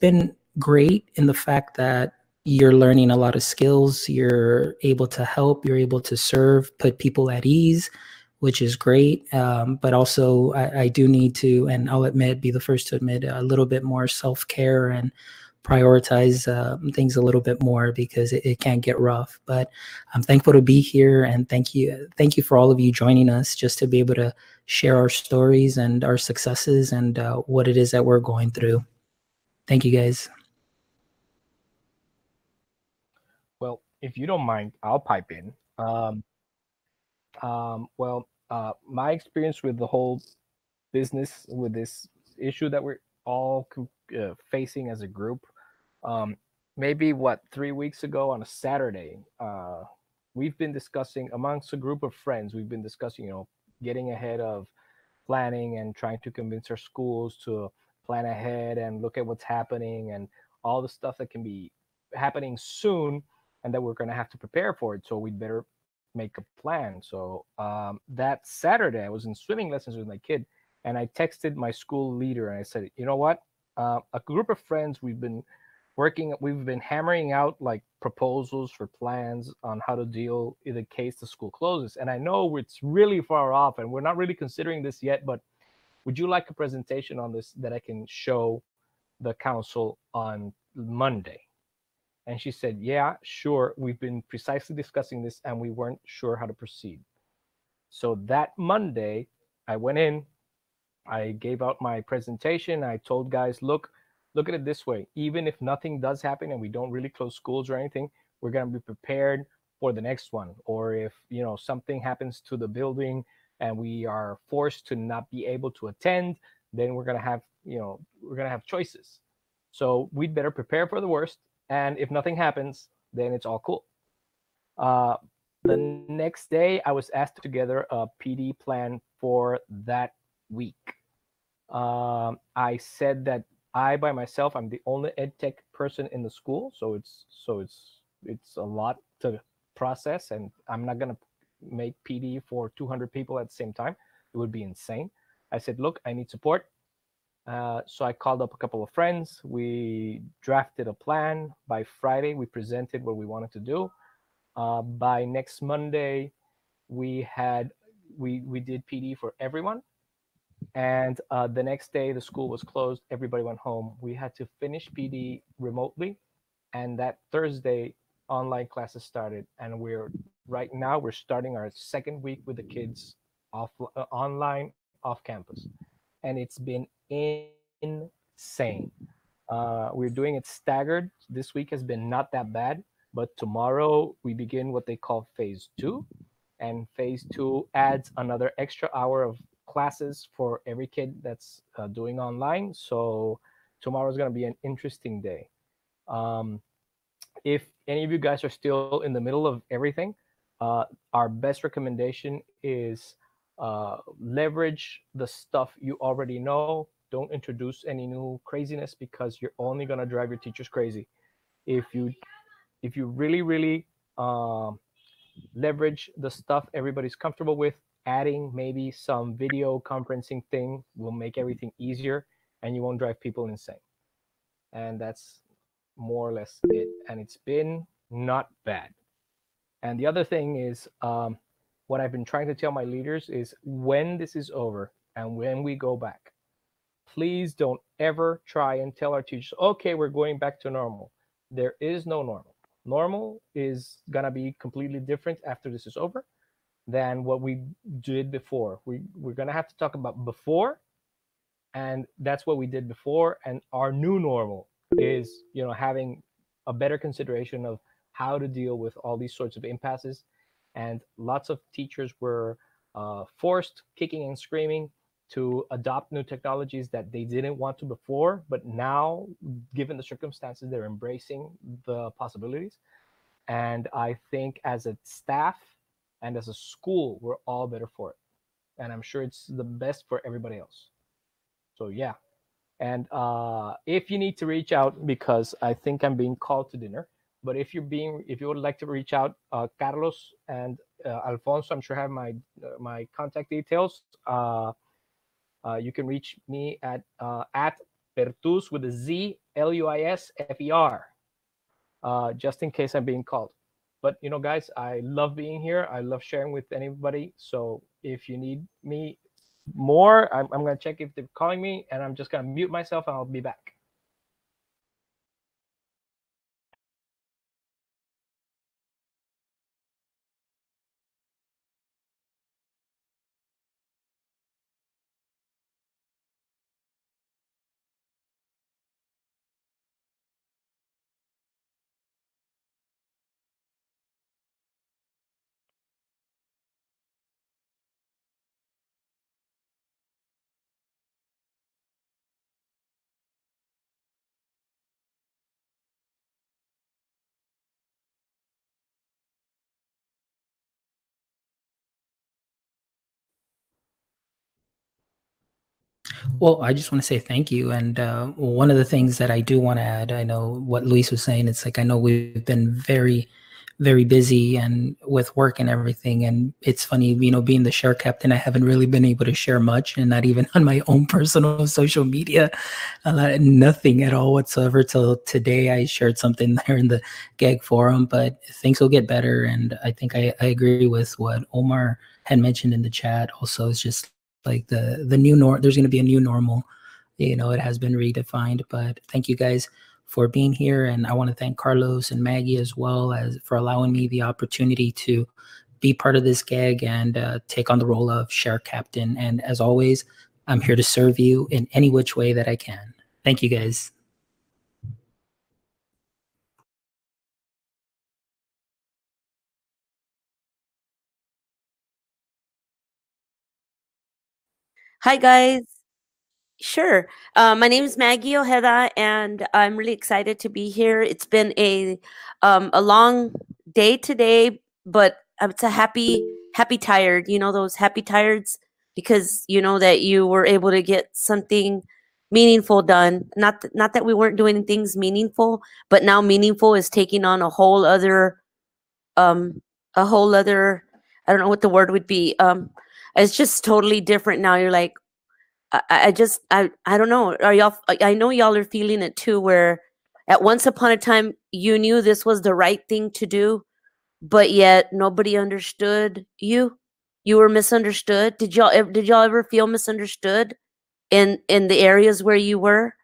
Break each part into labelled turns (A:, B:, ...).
A: been great in the fact that you're learning a lot of skills. You're able to help. You're able to serve, put people at ease, which is great. Um, but also, I, I, do need to, and I'll admit, be the first to admit, a little bit more self care and prioritize uh, things a little bit more because it, it, can get rough. But I'm thankful to be here, and thank you, thank you for all of you joining us, just to be able to share our stories and our successes and uh, what it is that we're going through. Thank you, guys.
B: Well, if you don't mind, I'll pipe in. Um, um, well, uh, my experience with the whole business with this issue that we're all uh, facing as a group um, maybe what three weeks ago on a Saturday, uh, we've been discussing amongst a group of friends. We've been discussing, you know, getting ahead of planning and trying to convince our schools to plan ahead and look at what's happening and all the stuff that can be happening soon and that we're going to have to prepare for it. So we'd better make a plan. So um, that Saturday, I was in swimming lessons with my kid, and I texted my school leader and I said, you know what? Uh, a group of friends we've been working we've been hammering out like proposals for plans on how to deal in the case the school closes and i know it's really far off and we're not really considering this yet but would you like a presentation on this that i can show the council on monday? And she said yeah sure. We've been precisely discussing this and we weren't sure how to proceed. So that monday i went in i gave out my presentation i told guys look look at it this way. Even if nothing does happen and we don't really close schools or anything we're going to be prepared for the next one. Or if you know something happens to the building and we are forced to not be able to attend then we're going to have you know we're going to have choices. So we'd better prepare for the worst and if nothing happens then it's all cool. Uh, the next day i was asked to together a pd plan for that week. Um, i said that I by myself, I'm the only ed tech person in the school, so it's so it's it's a lot to process, and I'm not gonna make PD for 200 people at the same time. It would be insane. I said, look, I need support. Uh, so I called up a couple of friends. We drafted a plan. By Friday, we presented what we wanted to do. Uh, by next Monday, we had we we did PD for everyone. And uh, the next day, the school was closed. Everybody went home. We had to finish PD remotely. And that Thursday, online classes started. And we're right now, we're starting our second week with the kids off uh, online, off campus. And it's been insane. Uh, we're doing it staggered. This week has been not that bad, but tomorrow we begin what they call phase two. And phase two adds another extra hour of classes for every kid that's uh, doing online. So tomorrow is going to be an interesting day. Um, if any of you guys are still in the middle of everything, uh, our best recommendation is uh, leverage the stuff you already know. Don't introduce any new craziness because you're only going to drive your teachers crazy. If you if you really really um, leverage the stuff everybody's comfortable with, adding maybe some video conferencing thing will make everything easier and you won't drive people insane. And that's more or less it. And it's been not bad. And the other thing is, um, what I've been trying to tell my leaders is when this is over and when we go back, please don't ever try and tell our teachers, okay, we're going back to normal. There is no normal. Normal is going to be completely different after this is over than what we did before. We we're gonna have to talk about before, and that's what we did before. And our new normal is you know having a better consideration of how to deal with all these sorts of impasses. And lots of teachers were uh, forced, kicking and screaming, to adopt new technologies that they didn't want to before, but now, given the circumstances, they're embracing the possibilities. And I think as a staff and as a school we're all better for it and i'm sure it's the best for everybody else so yeah and uh, if you need to reach out because i think i'm being called to dinner but if you're being if you would like to reach out uh, carlos and uh, alfonso i'm sure have my uh, my contact details uh, uh, you can reach me at at Pertus with a Z, L U I S F E R, just in case I'm being called. But you know, guys, I love being here. I love sharing with anybody. So if you need me more, I'm, I'm gonna check if they're calling me, and I'm just gonna mute myself, and I'll be back.
A: Well, I just want to say thank you. And uh, one of the things that I do want to add, I know what Luis was saying. It's like I know we've been very, very busy and with work and everything. And it's funny, you know, being the share captain, I haven't really been able to share much, and not even on my own personal social media, uh, nothing at all whatsoever. Till today, I shared something there in the GEG forum, but things will get better. And I think I, I agree with what Omar had mentioned in the chat. Also, it's just like the the new norm there's going to be a new normal. You know it has been redefined but thank you guys for being here and i want to thank carlos and maggie as well as for allowing me the opportunity to be part of this GEG and uh, take on the role of share captain. And as always i'm here to serve you in any which way that i can. Thank you guys
C: Hi, guys. Sure. Uh, my name is Maggie Ojeda, and I'm really excited to be here. It's been a um, a long day today, but it's a happy happy tired. You know those happy tireds because you know that you were able to get something meaningful done. Not th- not that we weren't doing things meaningful, but now meaningful is taking on a whole other um a whole other I don't know what the word would be. Um it's just totally different now. You're like, I, I just, I, I don't know. Are y'all? I know y'all are feeling it too. Where at once upon a time you knew this was the right thing to do, but yet nobody understood you. You were misunderstood. Did y'all? Did y'all ever feel misunderstood in in the areas where you were?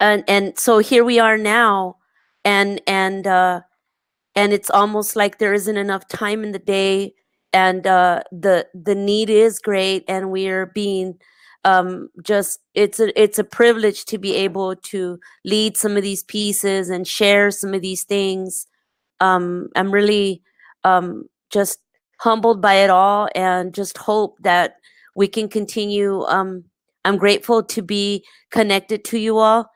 C: And and so here we are now, and and uh, and it's almost like there isn't enough time in the day and uh, the the need is great, and we are being um, just it's a it's a privilege to be able to lead some of these pieces and share some of these things. Um, I'm really um, just humbled by it all, and just hope that we can continue. Um, I'm grateful to be connected to you all.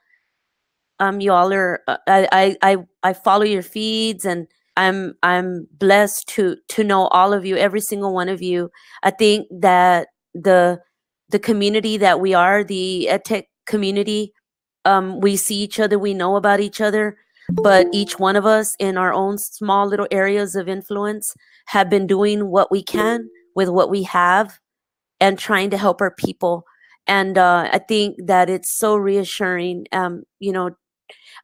C: Um, you all are. Uh, I I I follow your feeds and I'm I'm blessed to to know all of you, every single one of you. I think that the the community that we are, the EdTech community, um, we see each other, we know about each other, but each one of us in our own small little areas of influence have been doing what we can with what we have and trying to help our people. And uh, I think that it's so reassuring, um, you know,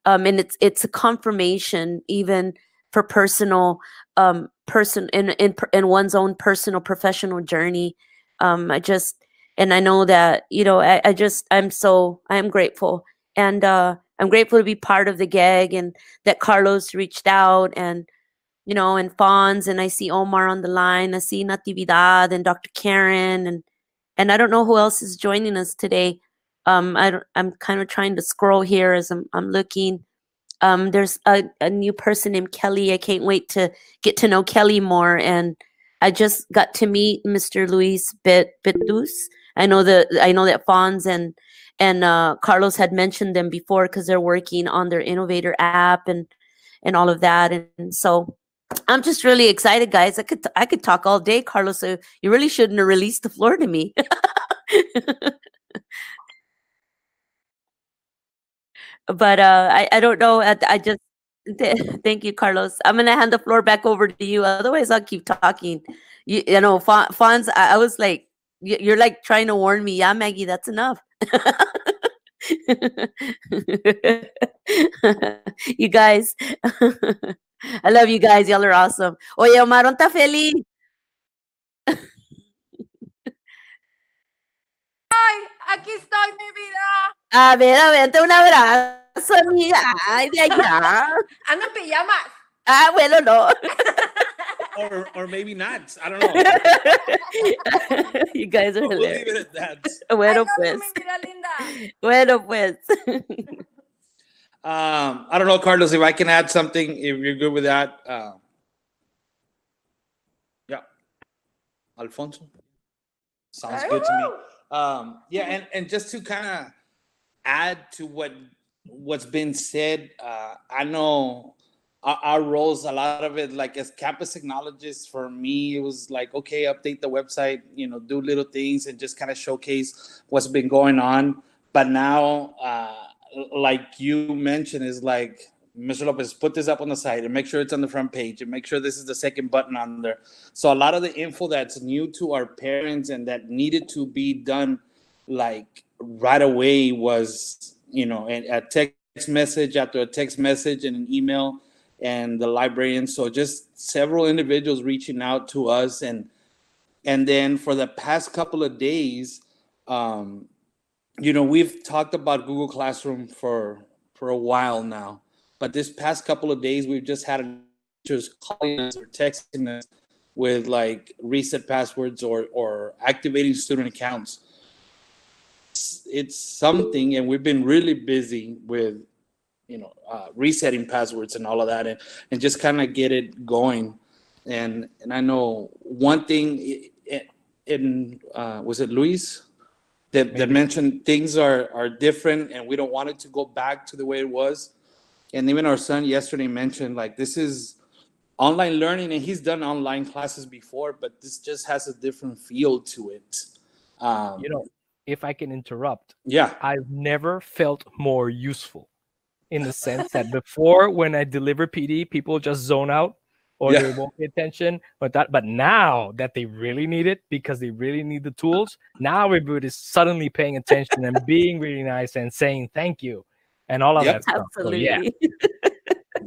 C: um, and it's it's a confirmation even for personal um person in in in one's own personal professional journey. Um i just and i know that you know i, I just i'm so i'm grateful. And uh i'm grateful to be part of the GEG and that carlos reached out and you know and Fonz and i see omar on the line. I see natividad and dr karen and and i don't know who else is joining us today. Um i i'm kind of trying to scroll here as i'm, I'm looking um, there's a, a new person named Kelly. I can't wait to get to know Kelly more. And I just got to meet Mr. Luis Bit Bitus. I know that I know that Fonz and and uh, Carlos had mentioned them before because they're working on their innovator app and and all of that. And, and so I'm just really excited, guys. I could I could talk all day, Carlos. So you really shouldn't have released the floor to me. but uh, I, I don't know. I, I just thank you, Carlos. I'm gonna hand the floor back over to you. Otherwise, I'll keep talking. You, you know, Fonz. I, I was like, you're like trying to warn me. Yeah, Maggie, that's enough. you guys, I love you guys. Y'all are awesome. Oye, Omar, ¿está feliz?
D: Ay, aquí estoy, mi vida.
C: A ver, a ver, un abrazo, amiga. Ay, de allá.
D: Ando en pijamas.
C: Ah, bueno, no.
E: or or maybe not. I don't know.
C: you guys are
E: We'll leave
C: hilarious.
E: it at that.
C: Bueno, pues.
D: you, mi vida linda.
C: Bueno, pues.
E: Um, I don't know, Carlos, if I can add something, if you're good with that. Uh, yeah. Alfonso. Sounds good to me. Um, yeah, and, and just to kind of add to what what's been said, uh, I know our, our roles, a lot of it, like as campus technologists, for me, it was like, okay, update the website, you know, do little things and just kind of showcase what's been going on. But now, uh, like you mentioned, is like, Mr. Lopez, put this up on the site and make sure it's on the front page and make sure this is the second button on there. So a lot of the info that's new to our parents and that needed to be done like right away was, you know, a text message after a text message and an email and the librarian. So just several individuals reaching out to us and and then for the past couple of days, um, you know, we've talked about Google Classroom for for a while now, but this past couple of days, we've just had teachers calling us or texting us with like reset passwords or or activating student accounts. It's, it's something, and we've been really busy with you know uh, resetting passwords and all of that, and and just kind of get it going. And and I know one thing in uh, was it Luis that, that mentioned things are are different and we don't want it to go back to the way it was. And even our son yesterday mentioned like this is online learning and he's done online classes before, but this just has a different feel to it. Um,
B: You know, if I can interrupt,
E: yeah,
B: I've never felt more useful in the sense that before when I deliver PD, people just zone out or they won't pay attention. But that but now that they really need it because they really need the tools, now everybody's suddenly paying attention and being really nice and saying thank you and all of
E: Yep.
B: that stuff. So, yeah.
C: Absolutely.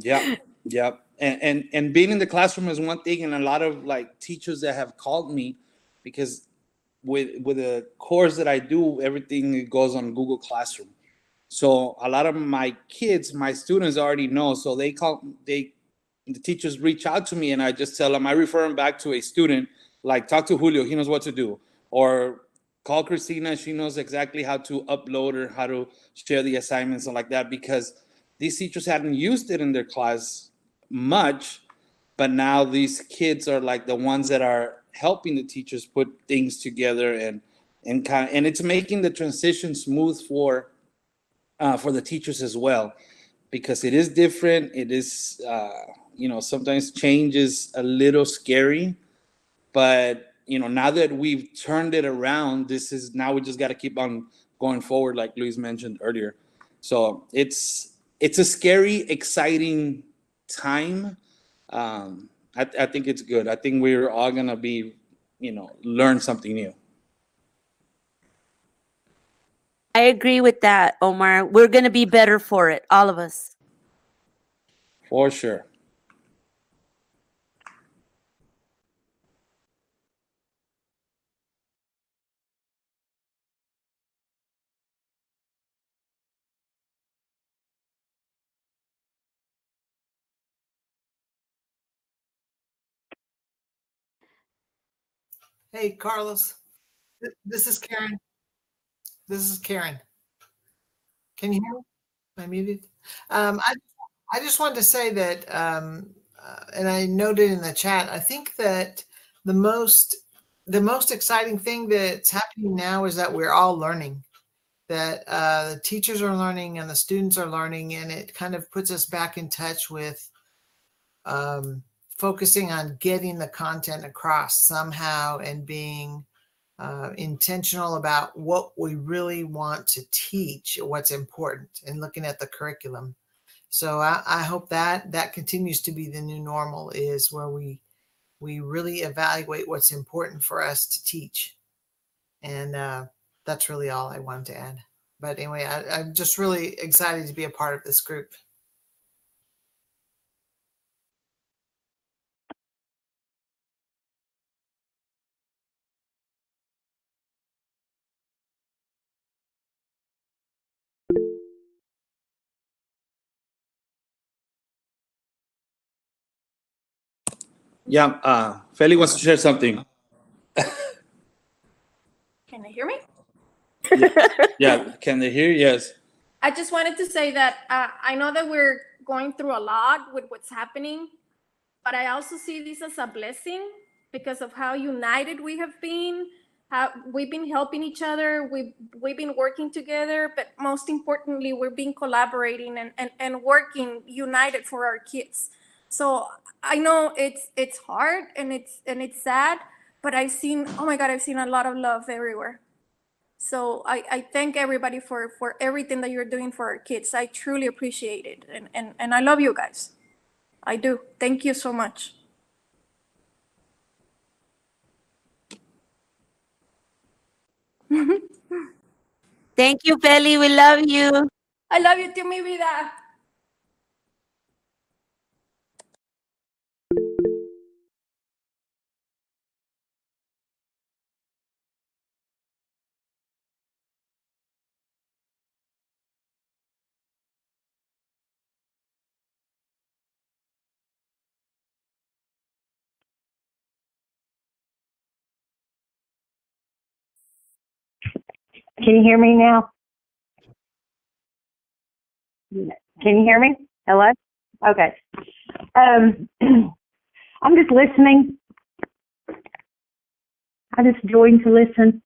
E: yeah, yeah. And, and and being in the classroom is one thing, and a lot of like teachers that have called me because with with the course that I do, everything goes on Google Classroom. So a lot of my kids, my students already know. So they call they the teachers reach out to me and I just tell them I refer them back to a student, like talk to Julio, he knows what to do. Or call Christina, she knows exactly how to upload or how to share the assignments and like that because these teachers hadn't used it in their class much, but now these kids are like the ones that are helping the teachers put things together and and kind and it's making the transition smooth for uh, for the teachers as well. Because it is different it is uh, you know sometimes change is a little scary but you know now that we've turned it around this is now we just got to keep on going forward like luis mentioned earlier. So it's it's a scary exciting time um I, I think it's good i think we're all gonna be you know learn something new
C: I agree with that, Omar. We're going to be better for it, all of us.
E: for sure
F: Hey, Carlos. This is Karen. This is Karen. Can you hear me? Am I muted? Um, I, I just wanted to say that, um, uh, and I noted in the chat, I think that the most, the most exciting thing that's happening now is that we're all learning. That uh, the teachers are learning and the students are learning, and it kind of puts us back in touch with um, focusing on getting the content across somehow and being uh, intentional about what we really want to teach, what's important, and looking at the curriculum. So I, I hope that that continues to be the new normal is where we we really evaluate what's important for us to teach, and uh, that's really all I wanted to add. but anyway, I, I'm just really excited to be a part of this group.
E: Yeah, uh, Feli wants to share something.
D: Can they hear me?
E: Yeah, can they hear? Yes.
D: I just wanted to say that uh, I know that we're going through a lot with what's happening, but I also see this as a blessing because of how united we have been. How we've been helping each other, we've we've been working together, but most importantly, we've been collaborating and, and, and working united for our kids. So I know it's it's hard and it's and it's sad, but I've seen oh my god, I've seen a lot of love everywhere. So I, I thank everybody for for everything that you're doing for our kids. I truly appreciate it. And and, and I love you guys. I do. Thank you so much.
C: Thank you, Belly. We love you.
D: I love you too, mi vida.
G: Can you hear me now? Can you hear me? Hello? Okay. Um, I'm just listening. I just joined to listen.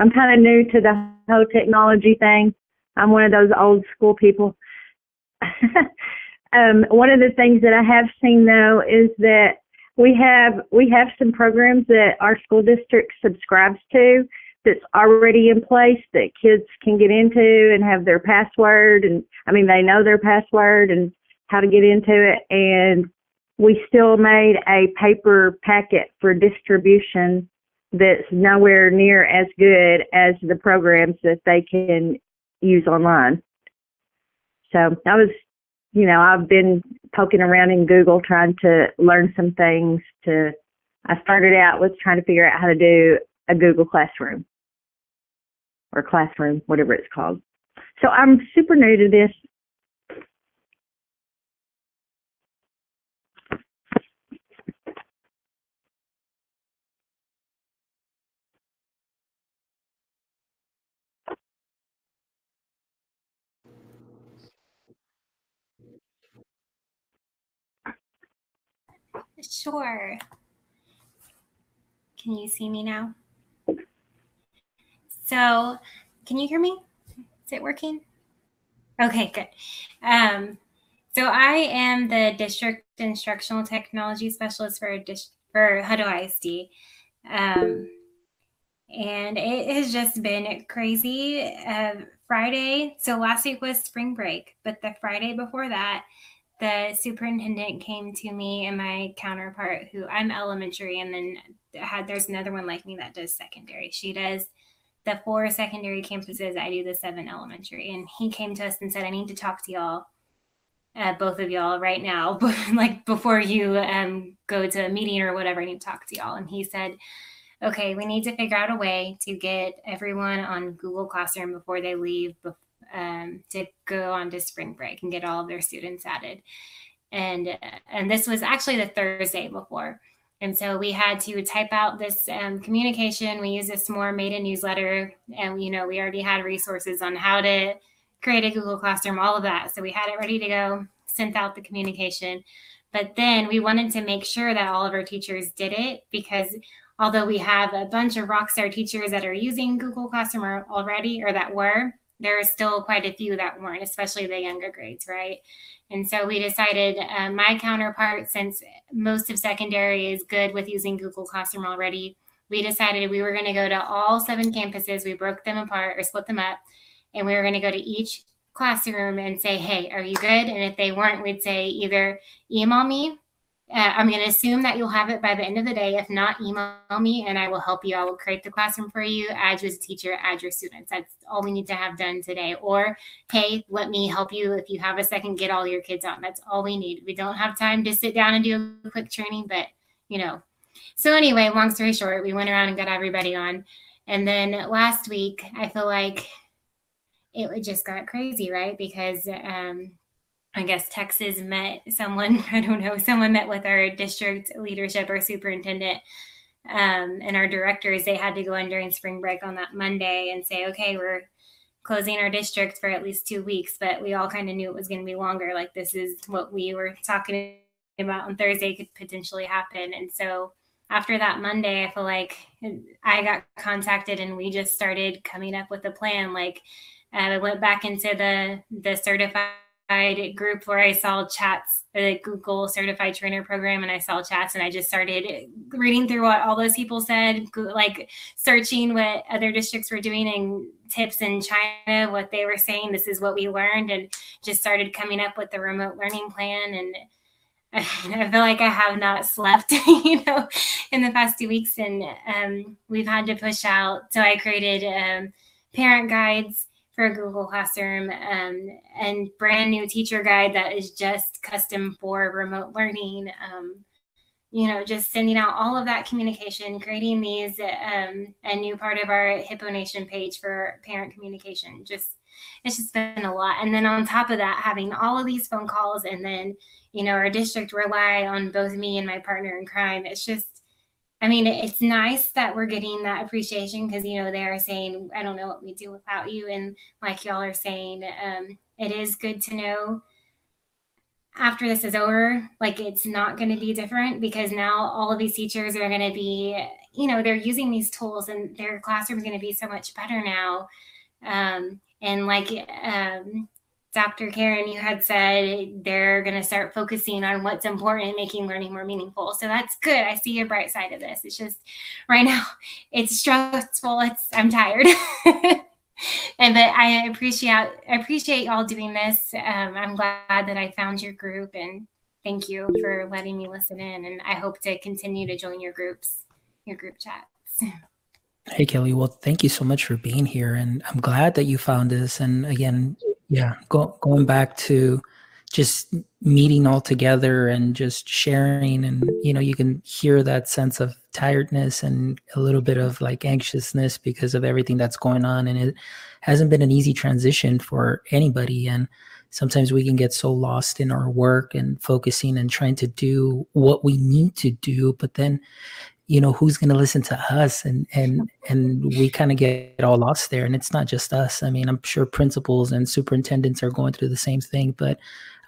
G: I'm kind of new to the whole technology thing. I'm one of those old school people. um, one of the things that I have seen though is that we have we have some programs that our school district subscribes to that's already in place that kids can get into and have their password and I mean they know their password and how to get into it and we still made a paper packet for distribution that's nowhere near as good as the programs that they can use online. So I was, you know, I've been poking around in Google trying to learn some things to I started out with trying to figure out how to do a Google Classroom or Classroom, whatever it's called. So I'm super new to this.
H: Sure. Can you see me now? So, can you hear me? Is it working? Okay, good. Um, so I am the district instructional technology specialist for dis- for Hutto ISD. Um, and it has just been crazy. Uh, Friday, so last week was spring break, but the Friday before that, the superintendent came to me and my counterpart, who I'm elementary, and then had there's another one like me that does secondary. She does the four secondary campuses. I do the seven elementary, and he came to us and said, "I need to talk to y'all, uh, both of y'all, right now, like before you um, go to a meeting or whatever. I need to talk to y'all." And he said, "Okay, we need to figure out a way to get everyone on Google Classroom before they leave." um, to go on to spring break and get all of their students added. And and this was actually the Thursday before. And so we had to type out this um, communication. We used this more made a newsletter, and you know we already had resources on how to create a Google Classroom, all of that. So we had it ready to go, sent out the communication. But then we wanted to make sure that all of our teachers did it because although we have a bunch of rockstar teachers that are using Google Classroom already or that were, there are still quite a few that weren't, especially the younger grades, right? And so we decided uh, my counterpart, since most of secondary is good with using Google Classroom already, we decided we were going to go to all seven campuses. We broke them apart or split them up, and we were going to go to each classroom and say, hey, are you good? And if they weren't, we'd say either email me uh, I'm going to assume that you'll have it by the end of the day. If not, email me and I will help you. I will create the classroom for you, add you as a teacher, add your students. That's all we need to have done today. Or, hey, let me help you. If you have a second, get all your kids on. That's all we need. We don't have time to sit down and do a quick training, but you know. So, anyway, long story short, we went around and got everybody on. And then last week, I feel like it just got crazy, right? Because um, I guess Texas met someone, I don't know, someone met with our district leadership or superintendent um, and our directors. They had to go in during spring break on that Monday and say, okay, we're closing our district for at least two weeks, but we all kind of knew it was going to be longer. Like, this is what we were talking about on Thursday could potentially happen. And so, after that Monday, I feel like I got contacted and we just started coming up with a plan. Like, uh, I went back into the the certified group where I saw chats, the Google certified trainer program, and I saw chats, and I just started reading through what all those people said, like searching what other districts were doing and tips in China, what they were saying. This is what we learned, and just started coming up with the remote learning plan. And I feel like I have not slept, you know, in the past two weeks, and um, we've had to push out. So I created um, parent guides for Google Classroom um, and brand new teacher guide that is just custom for remote learning. Um, you know, just sending out all of that communication, creating these, um, a new part of our Hippo Nation page for parent communication. Just, it's just been a lot. And then on top of that, having all of these phone calls and then, you know, our district rely on both me and my partner in crime. It's just, I mean, it's nice that we're getting that appreciation because, you know, they're saying, I don't know what we do without you. And like y'all are saying, um, it is good to know after this is over, like it's not going to be different because now all of these teachers are going to be, you know, they're using these tools and their classroom is going to be so much better now. Um, and like um, Dr. Karen, you had said they're going to start focusing on what's important and making learning more meaningful. So that's good. I see a bright side of this. It's just right now it's stressful. It's I'm tired. and but I appreciate I appreciate y'all doing this. Um, I'm glad that I found your group and thank you for letting me listen in. And I hope to continue to join your groups, your group chats.
A: Hey Kelly, well, thank you so much for being here, and I'm glad that you found this. And again, yeah, go, going back to just meeting all together and just sharing, and you know, you can hear that sense of tiredness and a little bit of like anxiousness because of everything that's going on, and it hasn't been an easy transition for anybody. And sometimes we can get so lost in our work and focusing and trying to do what we need to do, but then you know who's going to listen to us and and and we kind of get all lost there and it's not just us. I mean i'm sure principals and superintendents are going through the same thing but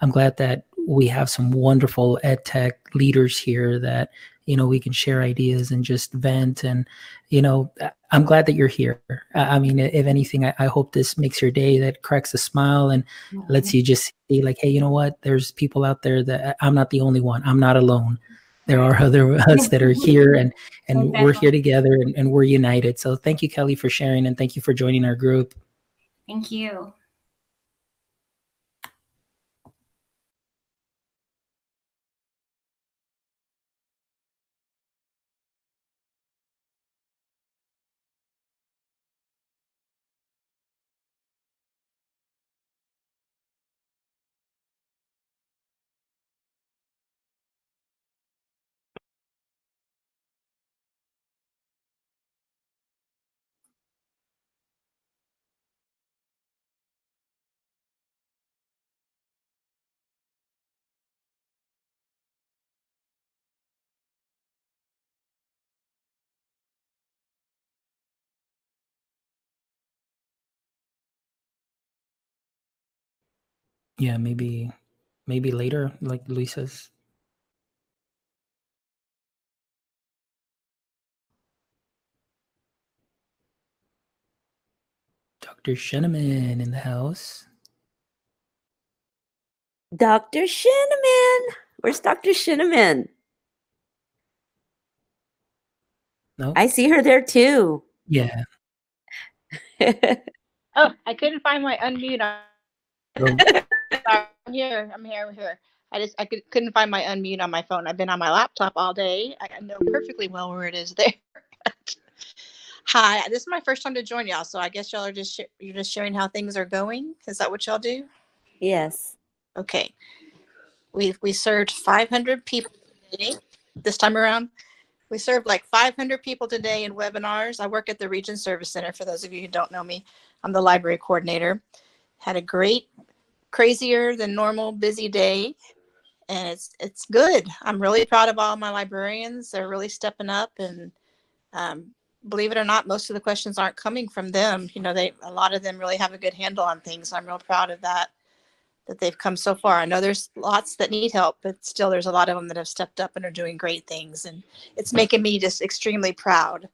A: i'm glad that we have some wonderful ed tech leaders here that you know we can share ideas and just vent and you know i'm glad that you're here. I mean if anything i, I hope this makes your day that cracks a smile and lets you just see like hey you know what? There's people out there that i'm not the only one. I'm not alone there are other us that are here and and exactly. we're here together and, and we're united. So thank you kelly for sharing and thank you for joining our group.
H: Thank you
A: Yeah, maybe maybe later, like Luisa's. Dr. Sheneman in the house.
C: Dr. Sheneman. Where's Dr. Sheneman?
A: No?
C: I see her there too.
A: Yeah.
I: oh, I couldn't find my unmute. Oh. I'm here. I'm here. I'm here. I just I could, couldn't find my unmute on my phone. I've been on my laptop all day. I know perfectly well where it is there. Hi, this is my first time to join y'all, so I guess y'all are just sh- you're just sharing how things are going. Is that what y'all do?
C: Yes.
I: Okay. We we served 500 people today. This time around, we served like 500 people today in webinars. I work at the Region Service Center. For those of you who don't know me, I'm the library coordinator. Had a great, crazier than normal busy day, and it's it's good. I'm really proud of all my librarians. They're really stepping up, and um, believe it or not, most of the questions aren't coming from them. You know, they a lot of them really have a good handle on things. I'm real proud of that that they've come so far. I know there's lots that need help, but still there's a lot of them that have stepped up and are doing great things. And it's making me just extremely proud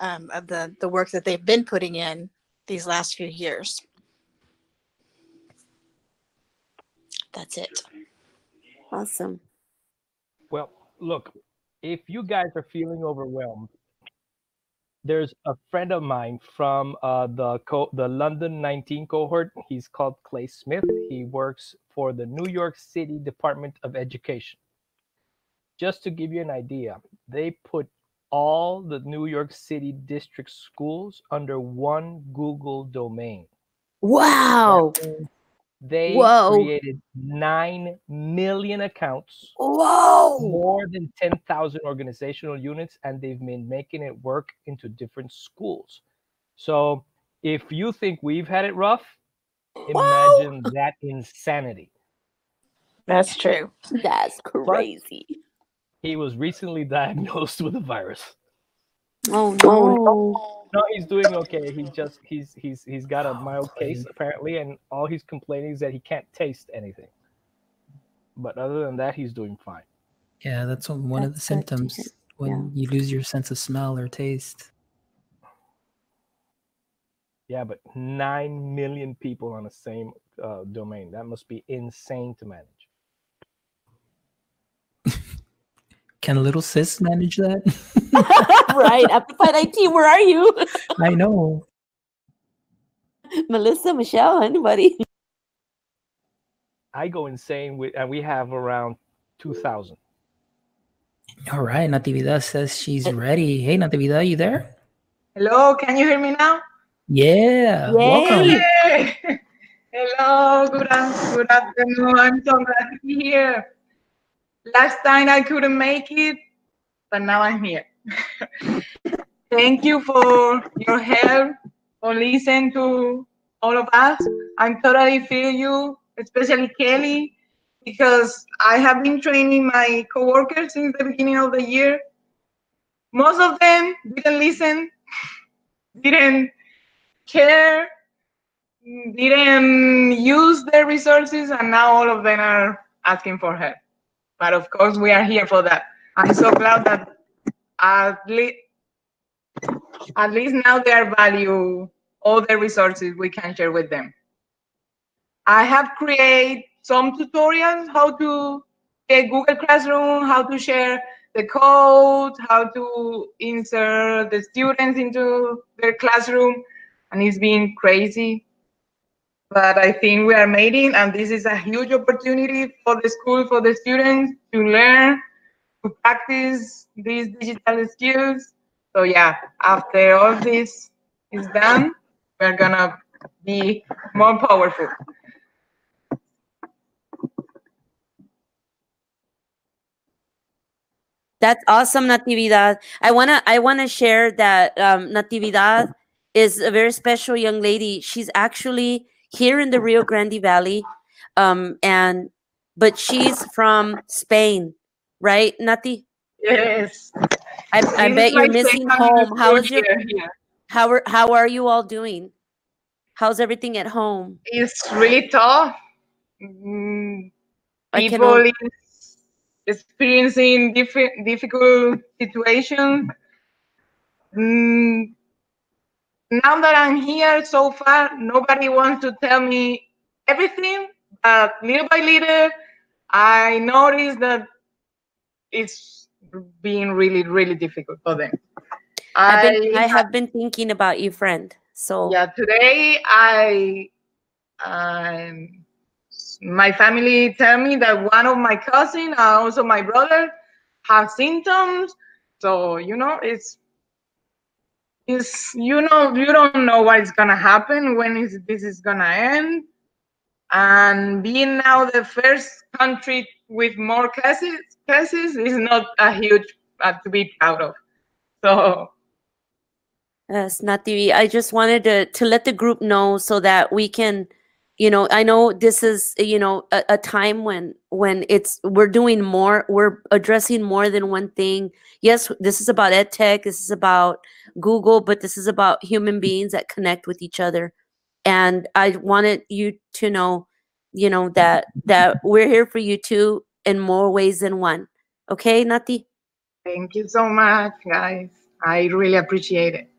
I: um, of the, the work that they've been putting in these last few years. That's it.
C: Awesome.
B: Well, look, if you guys are feeling overwhelmed, there's a friend of mine from uh, the co- the London 19 cohort. He's called Clay Smith. He works for the New York City Department of Education. Just to give you an idea, they put all the New York City district schools under one Google domain.
C: Wow.
B: They
C: Whoa.
B: created 9 million accounts
C: Whoa.
B: more than 10,000 organizational units and they've been making it work into different schools. So if you think we've had it rough, imagine that insanity.
I: That's true.
C: That's crazy.
B: He was recently diagnosed with a virus.
C: Oh no.
B: No, he's doing okay. He just he's he's he's got a mild case apparently, and all he's complaining is that he can't taste anything. But other than that, he's doing fine.
A: Yeah, that's one one of the
C: That's good to
A: symptoms
C: hear.
A: when you lose your sense of smell or taste.
B: Yeah, but nine million people on the same uh, domain. That must be insane to manage.
A: Can Little SIS manage that?
C: right. Amplified IT, where are you?
A: I know.
C: Melissa, Michelle, anybody?
B: I go insane with, and we have around two thousand.
A: All right, Natividad says she's eh. ready. Hey, Natividad, you there?
J: Hello, can you hear me now?
A: Yeah, welcome.
J: Yay! Hello, good, good afternoon. I'm so glad to be here. Last time I couldn't make it, but now I'm here. Thank you for your help, for listening to all of us. I'm totally feel you, especially Kelly, because I have been training my coworkers since the beginning of the year. Most of them didn't listen, didn't care, didn't use their resources, and now all of them are asking for help. But of course, we are here for that. I'm so glad that at least, at least now they are value all the resources we can share with them. I have created some tutorials how to get Google Classroom, how to share the code, how to insert the students into their classroom, and it's been crazy. But I think we are making, and this is a huge opportunity for the school, for the students to learn, to practice these digital skills. So yeah, after all this is done, we're gonna be more powerful.
C: That's awesome, Natividad. I wanna I wanna share that um, Natividad is a very special young lady. She's actually here in the Rio Grande Valley, um, and but she's from Spain, right, Nati?
J: Yes.
C: I, I bet you're missing home. How is your
J: here.
C: how are how are you all doing? How's everything at home?
J: It's really tough. Mm, People is experiencing different difficult situations. Mm, now that I'm here so far, nobody wants to tell me everything, but little by little, I notice that it's being really, really difficult for them.
C: I've been, I
J: I
C: have been thinking about you, friend. So
J: yeah, today I I'm my family tell me that one of my cousin, uh, also my brother, have symptoms. So you know, it's it's you know you don't know what is gonna happen when is this is gonna end. And being now the first country with more cases cases is not a huge uh, to be proud of. So
C: Yes, Nati, I just wanted to to let the group know so that we can, you know, I know this is, you know, a, a time when when it's we're doing more, we're addressing more than one thing. Yes, this is about ed tech, this is about Google, but this is about human beings that connect with each other. And I wanted you to know, you know, that that we're here for you too in more ways than one. Okay, Nati?
J: thank you so much, guys. I really appreciate it.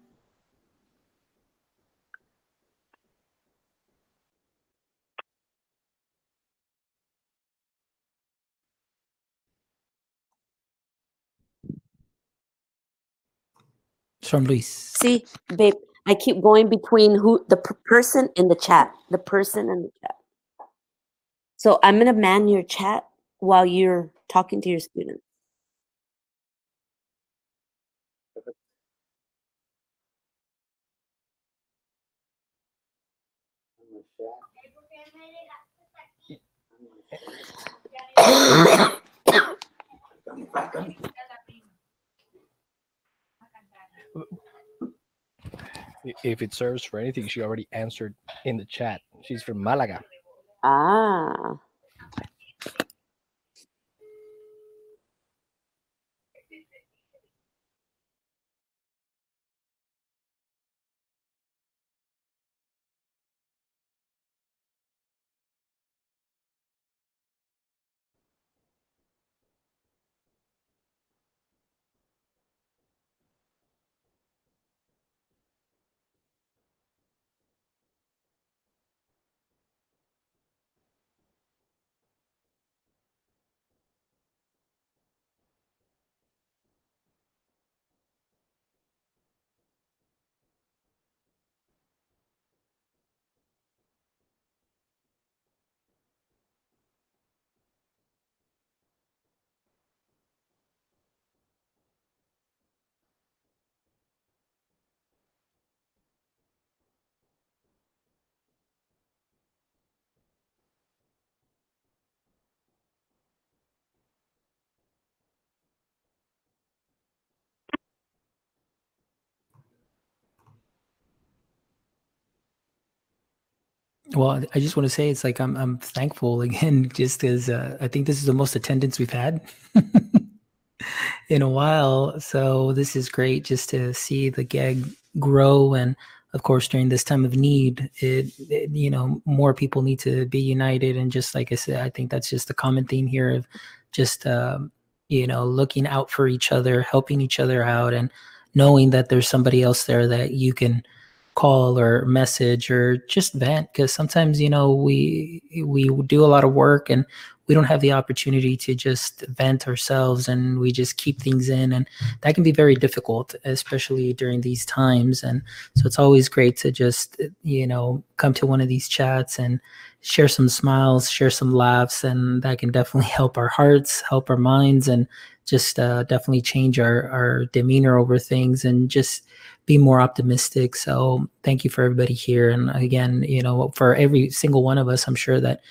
A: From Luis.
C: See, babe, I keep going between who the p- person in the chat, the person in the chat. So I'm gonna man your chat while you're talking to your students.
B: If it serves for anything, she already answered in the chat. She's from Malaga.
C: Ah.
A: Well, I just want to say it's like I'm I'm thankful again, just as uh, I think this is the most attendance we've had in a while. So this is great just to see the GEG grow, and of course during this time of need, it, it you know more people need to be united, and just like I said, I think that's just the common theme here of just um, you know looking out for each other, helping each other out, and knowing that there's somebody else there that you can call or message or just vent because sometimes you know we we do a lot of work and we don't have the opportunity to just vent ourselves and we just keep things in and that can be very difficult especially during these times. And so it's always great to just you know come to one of these chats and share some smiles share some laughs and that can definitely help our hearts help our minds and just uh, definitely change our our demeanor over things and just be more optimistic. So thank you for everybody here. And again, you know, for every single one of us, I'm sure that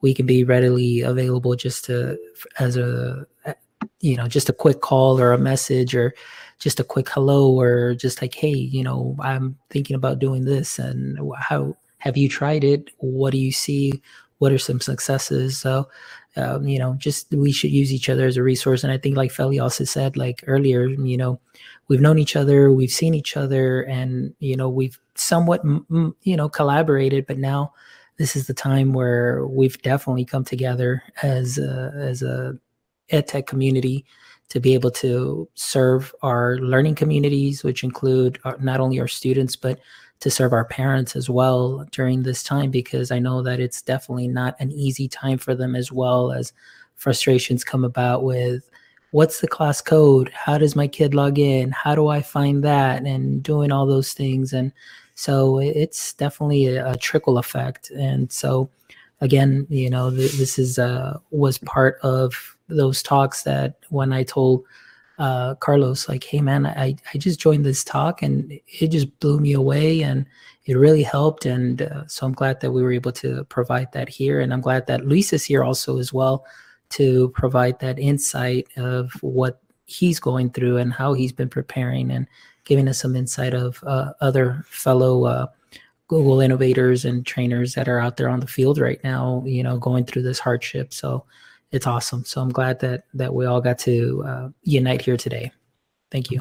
A: we can be readily available just to as a you know just a quick call or a message or just a quick hello or just like hey you know i'm thinking about doing this and how have you tried it what do you see what are some successes so um, you know just we should use each other as a resource. And i think like Feli also said like earlier you know we've known each other we've seen each other and you know we've somewhat you know collaborated. But now this is the time where we've definitely come together as a, as a edtech community to be able to serve our learning communities which include our, not only our students but to serve our parents as well during this time because i know that it's definitely not an easy time for them as well as frustrations come about with what's the class code? How does my kid log in? How do i find that? and doing all those things. And so it's definitely a, a trickle effect. And so again, you know, th- this is uh, was part of those talks that when I told uh, Carlos, like, hey man, I I just joined this talk and it just blew me away and it really helped. And uh, so I'm glad that we were able to provide that here, and I'm glad that Luis is here also as well to provide that insight of what he's going through and how he's been preparing and giving us some insight of uh, other fellow uh, Google innovators and trainers that are out there on the field right now, you know, going through this hardship. So it's awesome. So I'm glad that that we all got to uh, unite here today. Thank you.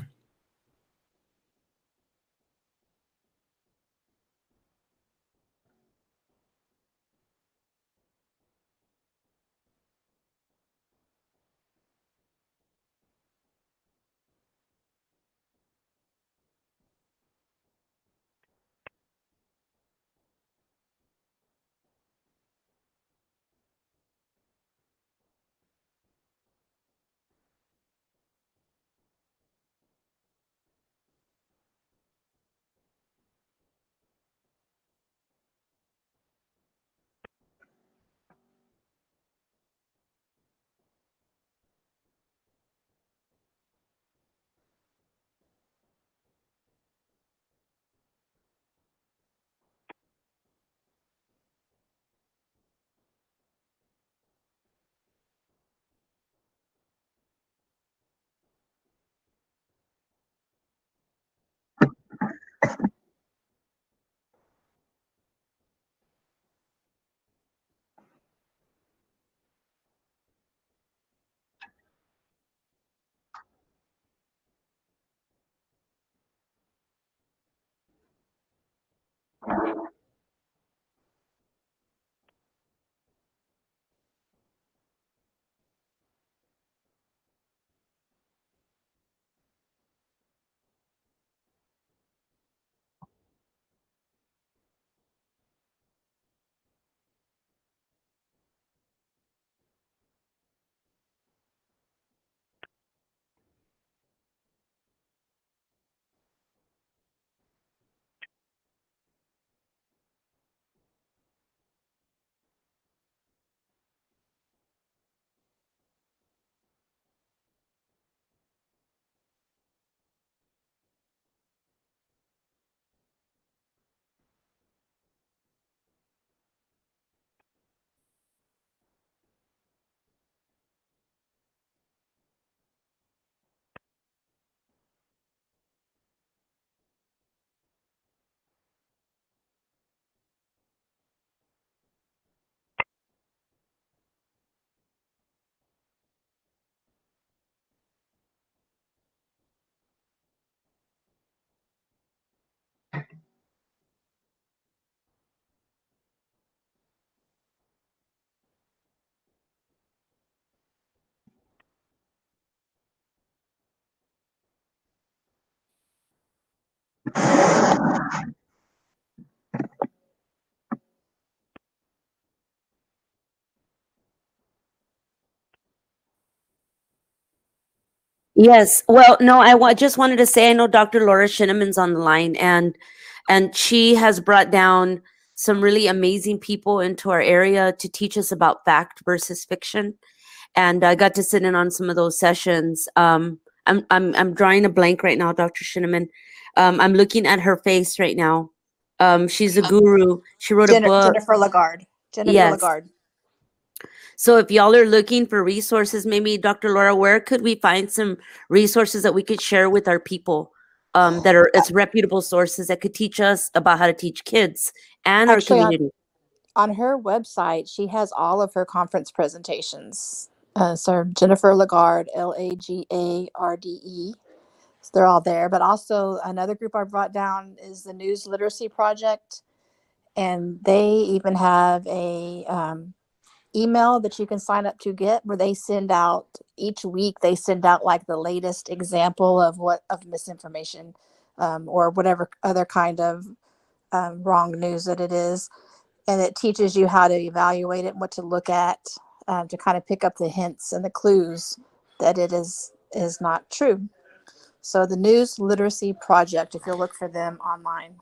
C: Yes. Well, no, I just wanted to say I know Dr. Laura Shinneman's on the line and and she has brought down some really amazing people into our area to teach us about fact versus fiction. And I got to sit in on some of those sessions. Um, I'm I'm I'm drawing a blank right now, Dr. Shinneman. Um, I'm looking at her face right now. Um, she's a guru. She wrote a book.
I: Jennifer Lagarde. Jennifer
C: Yes.
I: Lagarde.
C: So if y'all are looking for resources, maybe Dr. Laura, where could we find some resources that we could share with our people um, that are it's reputable sources that could teach us about how to teach kids and
I: Actually,
C: our
I: on-
C: community?
I: On her website, she has all of her conference presentations. Uh, so Jennifer Lagarde, L A G A R D E. So they're all there. But also another group I brought down is the News Literacy Project, and they even have a um, email that you can sign up to get where they send out each week. They send out like the latest example of what of misinformation um, or whatever other kind of um, wrong news that it is and it teaches you how to evaluate it, and what to look at, um, to kind of pick up the hints and the clues that it is is not true. So the News Literacy Project, if you'll look for them online.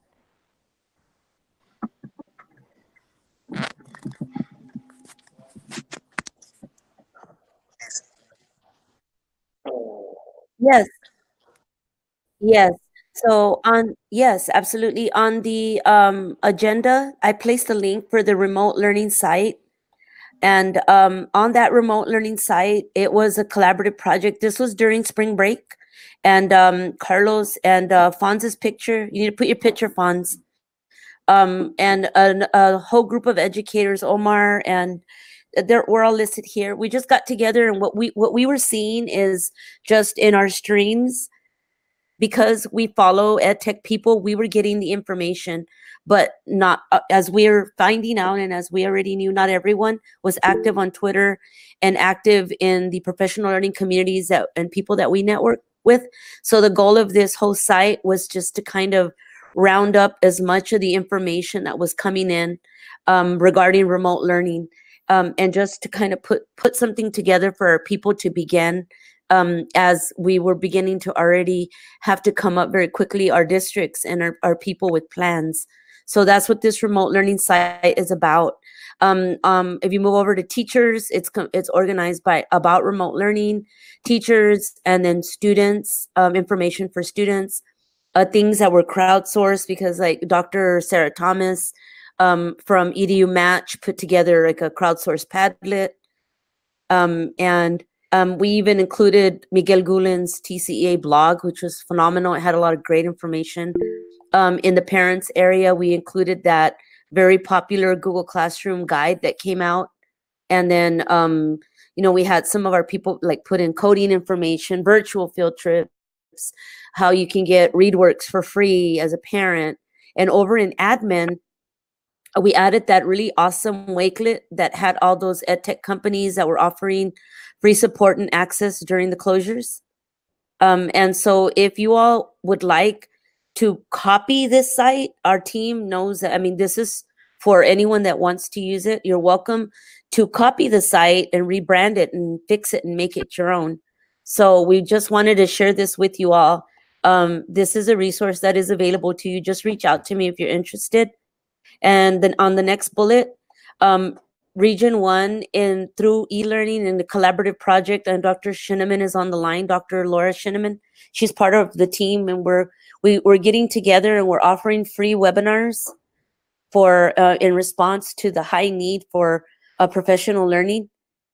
C: Yes. Yes. So on yes, absolutely on the um, agenda, I placed a link for the remote learning site and um, on that remote learning site, it was a collaborative project. This was during spring break. And um, Carlos and uh, Fonz's picture, you need to put your picture, Fonz. Um, and a, a whole group of educators, Omar and they're we're all listed here. We just got together and what we what we were seeing is just in our streams because we follow ed tech people, we were getting the information, but not uh, as we're finding out and as we already knew, not everyone was active on Twitter and active in the professional learning communities that and people that we network with. So the goal of this whole site was just to kind of round up as much of the information that was coming in um, regarding remote learning um, and just to kind of put put something together for our people to begin um, as we were beginning to already have to come up very quickly our districts and our, our people with plans so that's what this remote learning site is about um, um, if you move over to teachers it's it's organized by about remote learning teachers and then students um, information for students uh, things that were crowdsourced because like dr sarah thomas um, from EduMatch put together like a crowdsourced padlet um, and um, we even included Miguel Guhlin's TCEA blog, which was phenomenal. It had a lot of great information. Um, in the parents area, we included that very popular Google Classroom guide that came out. And then, um, you know, we had some of our people like put in coding information, virtual field trips, how you can get ReadWorks for free as a parent. And over in admin, we added that really awesome Wakelet that had all those ed tech companies that were offering free support and access during the closures. Um, and so if you all would like to copy this site, our team knows that, I mean, this is for anyone that wants to use it. You're welcome to copy the site and rebrand it and fix it and make it your own. So we just wanted to share this with you all. Um, this is a resource that is available to you. Just reach out to me if you're interested. And then on the next bullet, um, Region One in through e-learning and the collaborative project, and Dr. Shineman is on the line. Dr. Laura Shineman, she's part of the team, and we're we, we're getting together and we're offering free webinars for uh, in response to the high need for uh, professional learning.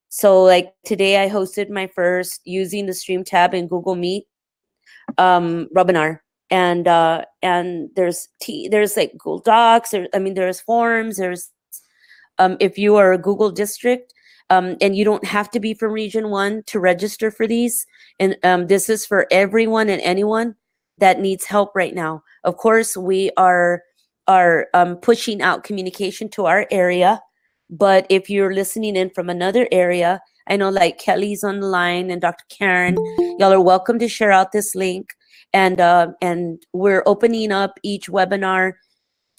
C: So, like today, I hosted my first using the Stream tab in Google Meet um, webinar, and uh, and there's t there's like Google Docs. I mean, there's forms. There's um, if you are a Google district um, and you don't have to be from Region 1 to register for these, and um, this is for everyone and anyone that needs help right now. Of course, we are are um, pushing out communication to our area, but if you're listening in from another area, I know like Kelly's on the line and Dr. Karen, y'all are welcome to share out this link. And uh, and we're opening up each webinar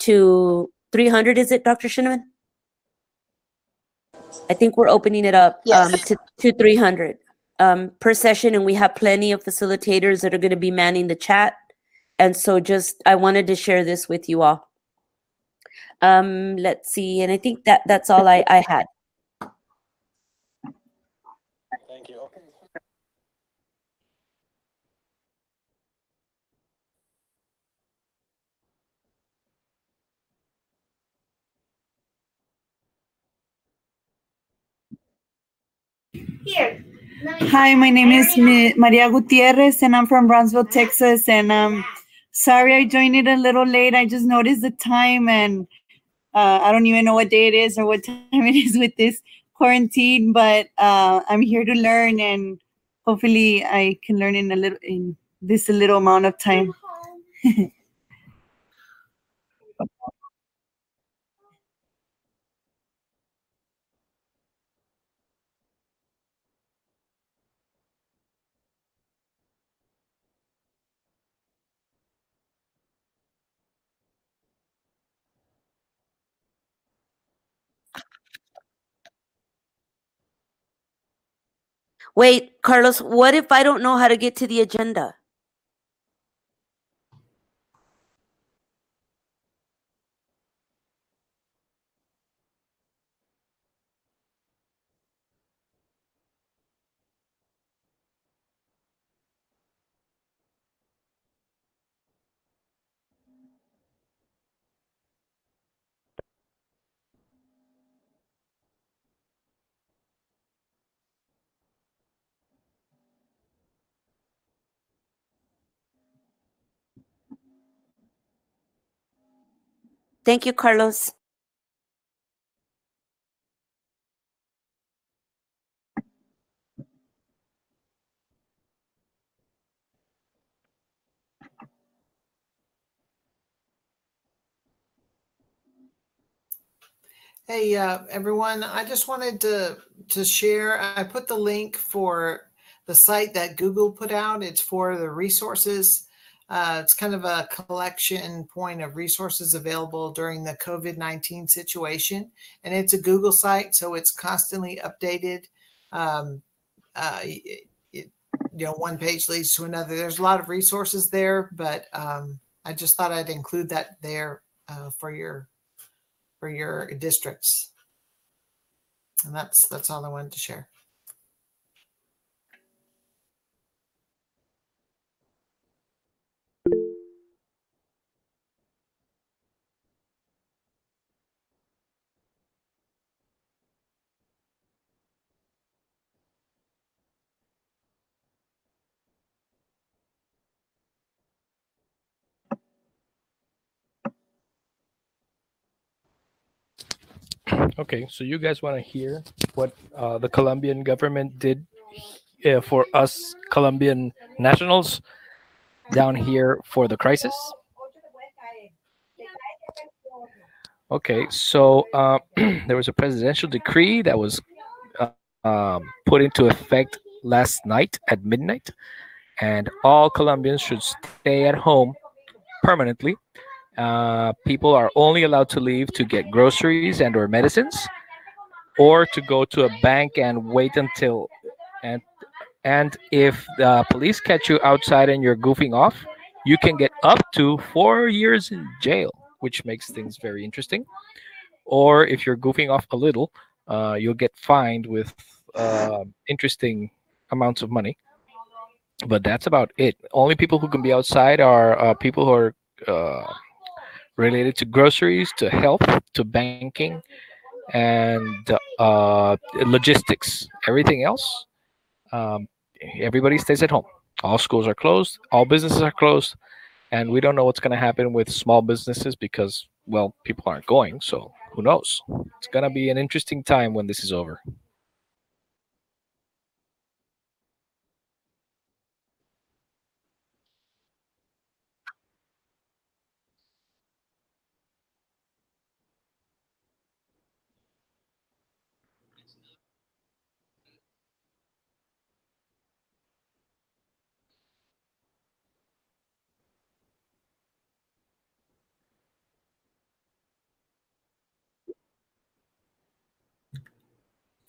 C: to 300. Is it, Dr. Shineman? I think we're opening it up um, to, to 300 um, per session, and we have plenty of facilitators that are going to be manning the chat. And so, just I wanted to share this with you all. Um, let's see, and I think that that's all I, I had.
K: Thank you. Okay.
L: Here. Hi, my name is Maria Gutierrez, and I'm from Brownsville, Texas. And um, sorry I joined it a little late. I just noticed the time, and uh, I don't even know what day it is or what time it is with this quarantine. But uh, I'm here to learn, and hopefully, I can learn in a little in this little amount of time.
C: Wait, Carlos, what if I don't know how to get to the agenda? Thank you, Carlos.
F: Hey, uh, everyone, I just wanted to, to share, I put the link for the site that Google put out. It's for the resources. Uh, it's kind of a collection point of resources available during the COVID-19 situation. And it's a Google site, so it's constantly updated. Um, uh, it, it, you know, one page leads to another. There's a lot of resources there, but um, I just thought I'd include that there uh, for your for your districts. And that's that's all I wanted to share.
B: Okay, so you guys want to hear what uh, the Colombian government did uh, for us Colombian nationals down here for the crisis? Okay, so uh, there was a presidential decree that was uh, um, put into effect last night at midnight, and all Colombians should stay at home permanently uh, people are only allowed to leave to get groceries and or medicines or to go to a bank and wait until and and if the police catch you outside and you're goofing off you can get up to four years in jail which makes things very interesting. Or if you're goofing off a little uh, you'll get fined with uh, interesting amounts of money. But that's about it. Only people who can be outside are uh, people who are uh, related to groceries, to health, to banking, and uh, logistics. Everything else, um, everybody stays at home. All schools are closed, all businesses are closed, and we don't know what's going to happen with small businesses because, well, people aren't going. So who knows? It's going to be an interesting time when this is over.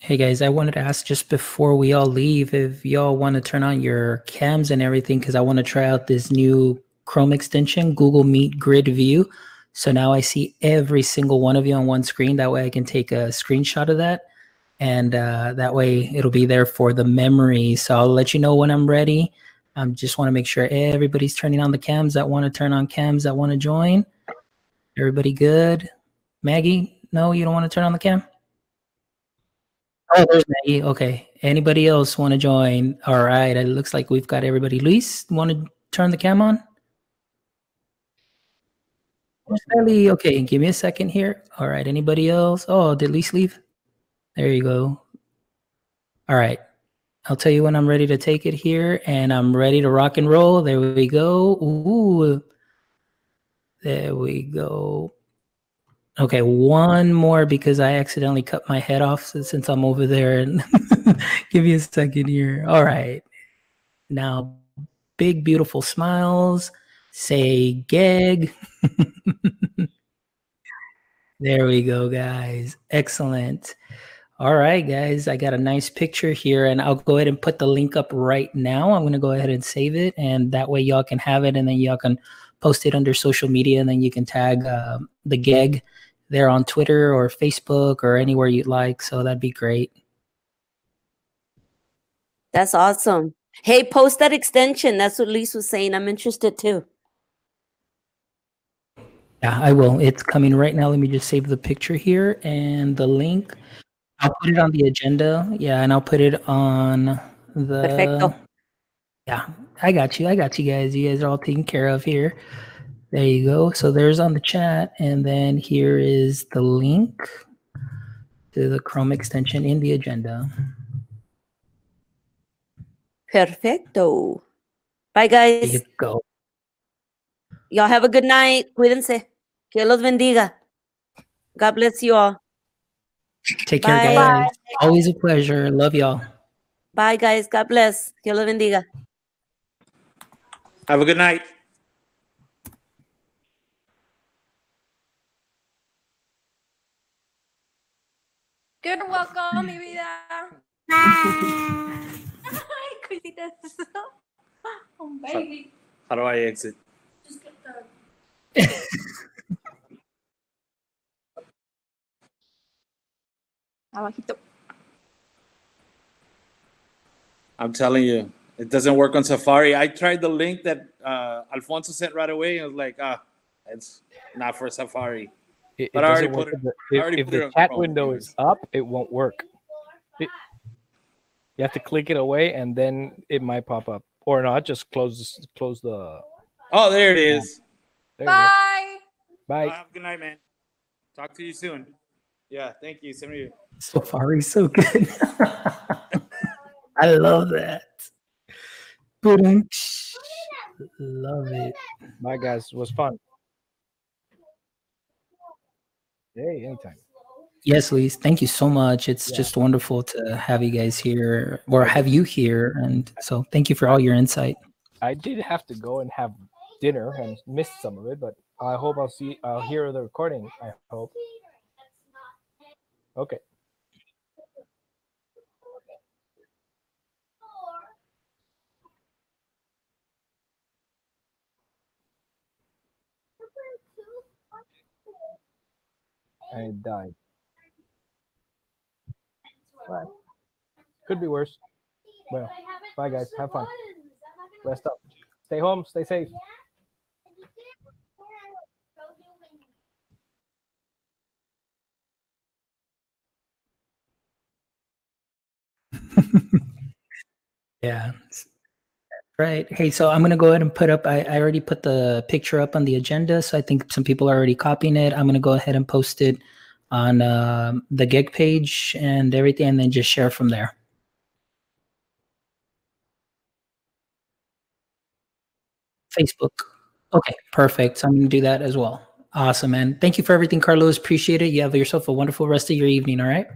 A: Hey guys, I wanted to ask just before we all leave if y'all want to turn on your cams and everything because I want to try out this new Chrome extension, Google Meet Grid View. So now I see every single one of you on one screen. That way I can take a screenshot of that. And uh, that way it'll be there for the memory. So I'll let you know when I'm ready. I just want to make sure everybody's turning on the cams that want to turn on cams that want to join. Everybody good? Maggie, no, you don't want to turn on the cam? Oh, there's Maggie. Okay. Anybody else want to join? All right. It looks like we've got everybody. Luis, want to turn the cam on? Okay, give me a second here. All right. Anybody else? Oh, did Luis leave? There you go. All right. I'll tell you when I'm ready to take it here, and I'm ready to rock and roll. There we go. Ooh. There we go. Okay, one more because I accidentally cut my head off since I'm over there. And give me a second here. All right. Now, big, beautiful smiles. Say GEG. there we go, guys. Excellent. All right, guys. I got a nice picture here, and I'll go ahead and put the link up right now. I'm going to go ahead and save it, and that way y'all can have it, and then y'all can post it under social media, and then you can tag uh, the GEG there on Twitter or Facebook or anywhere you'd like. So that'd be great.
C: That's awesome. Hey, post that extension. That's what Lisa was saying. I'm interested too.
A: Yeah, I will. It's coming right now. Let me just save the picture here and the link. I'll put it on the agenda. Yeah, and I'll put it on the. Perfecto. Yeah, I got you. I got you guys. You guys are all taken care of here. There you go. So there's on the chat, and then here is the link to the Chrome extension in the agenda.
C: Perfecto. Bye, guys.
A: There
C: guys.
A: you go.
C: Y'all have a good night. Cuídense. Que los bendiga. God bless you all.
A: Take care,
C: Bye.
A: guys. Always a pleasure. Love y'all.
C: Bye, guys. God bless. Que los bendiga.
E: Have a good night.
D: Good welcome, mi vida.
H: Ay, cositas. Oh, baby.
E: How do I exit?
D: Just get the
I: Abajito.
E: I'm telling you, it doesn't work on Safari. I tried the link that uh, Alfonso sent right away, and I was like, ah, it's not for Safari.
B: It, it
E: But I already
B: doesn't work
E: put it-
B: if the, if-
E: already
B: if
E: put
B: the
E: on
B: chat
E: Chrome
B: window is up, it won't work. It- you have to click it away, and then it might pop up, or not. Just close close the.
E: Oh, there it is.
B: There you
D: bye.
B: Bye.
E: Have a good night, man. Talk to you soon. Yeah, thank you. Send me.
A: Safari's so good. I love that. Boom. Love it.
B: Bye, guys. It was fun. Hey, anytime.
A: Yes, Luis. Thank you so much. It's
B: Yeah.
A: just wonderful to have you guys here or have you here. And so thank you for all your insight.
B: I did have to go and have dinner and missed some of it, but I hope I'll see. I'll hear the recording. I hope. Okay. And it died. Bye. Could be worse. Well, bye guys. Have fun. Rest up. Stay home. Stay safe.
A: Yeah. Right. Hey, so I'm going to go ahead and put up, I, I already put the picture up on the agenda. So I think some people are already copying it. I'm going to go ahead and post it on um, the GEG page and everything, and then just share from there. Facebook. Okay, perfect. So I'm going to do that as well. Awesome, man. Thank you for everything, Carlos. Appreciate it. You have yourself a wonderful rest of your evening. All right.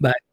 A: Bye.